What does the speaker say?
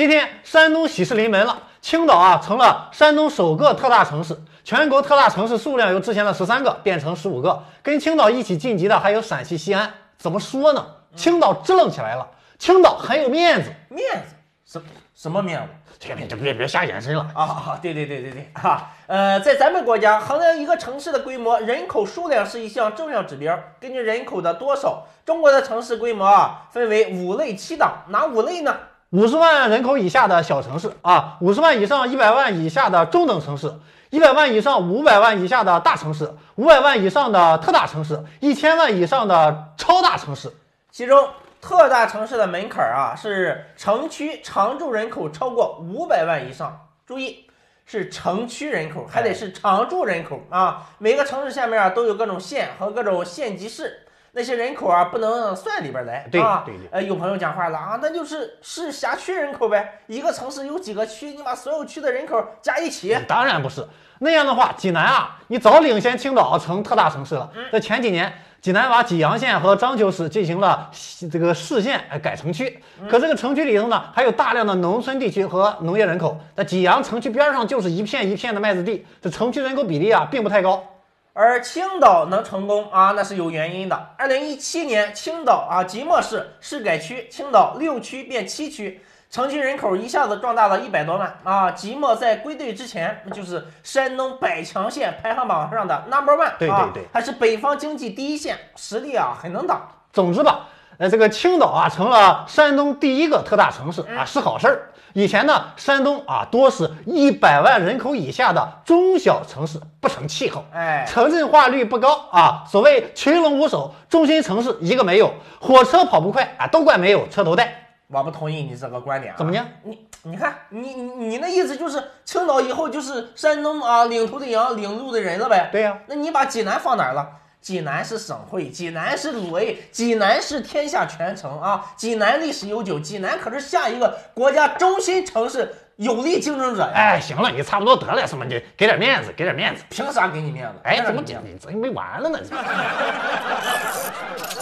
今天山东喜事临门了，青岛啊成了山东首个特大城市，全国特大城市数量由之前的十三个变成十五个，跟青岛一起晋级的还有陕西西安。怎么说呢？青岛支棱起来了，青岛很有面子。面子什什么面子？这个你就别别瞎延伸了。啊，对对对对对，哈，呃，在咱们国家衡量一个城市的规模，人口数量是一项重要指标。根据人口的多少，中国的城市规模啊分为五类七档，哪五类呢？五十万人口以下的小城市啊，五十万以上一百万以下的中等城市，一百万以上五百万以下的大城市，五百万以上的特大城市，一千万以上的超大城市。其中特大城市的门槛啊是城区常住人口超过五百万以上，注意是城区人口，还得是常住人口啊。每个城市下面啊都有各种县和各种县级市。那些人口啊，不能算里边来对啊。对对呃，有朋友讲话了啊，那就是是辖区人口呗。一个城市有几个区，你把所有区的人口加一起，当然不是那样的话，济南啊，你早领先青岛成特大城市了。在前几年，济南把济阳县和章丘市进行了这个市县哎改城区，可这个城区里头呢，还有大量的农村地区和农业人口。在济阳城区边上就是一片一片的麦子地，这城区人口比例啊，并不太高。而青岛能成功啊，那是有原因的。二零一七年，青岛啊即墨市市改区，青岛六区变七区，城区人口一下子壮大了一百多万啊！即墨在归队之前，那就是山东百强县排行榜上的 number one，对啊对对还是北方经济第一县，实力啊很能打。总之吧，呃，这个青岛啊成了山东第一个特大城市啊，是好事儿。以前呢，山东啊多是一百万人口以下的中小城市，不成气候，哎城镇化率不高啊。所谓群龙无首，中心城市一个没有，火车跑不快啊，都怪没有车头带。我不同意你这个观点、啊。怎么呢？你你看，你你你那意思就是青岛以后就是山东啊领头的羊，领路的人了呗？对呀那你把济南放哪儿了？济南是省会，济南是鲁 A，济南是天下全城啊！济南历史悠久，济南可是下一个国家中心城市有力竞争者呀！哎，行了，你差不多得了，什么你给点面子，给点面子。凭啥给你面子？哎，凭啥给你怎么没完了呢？这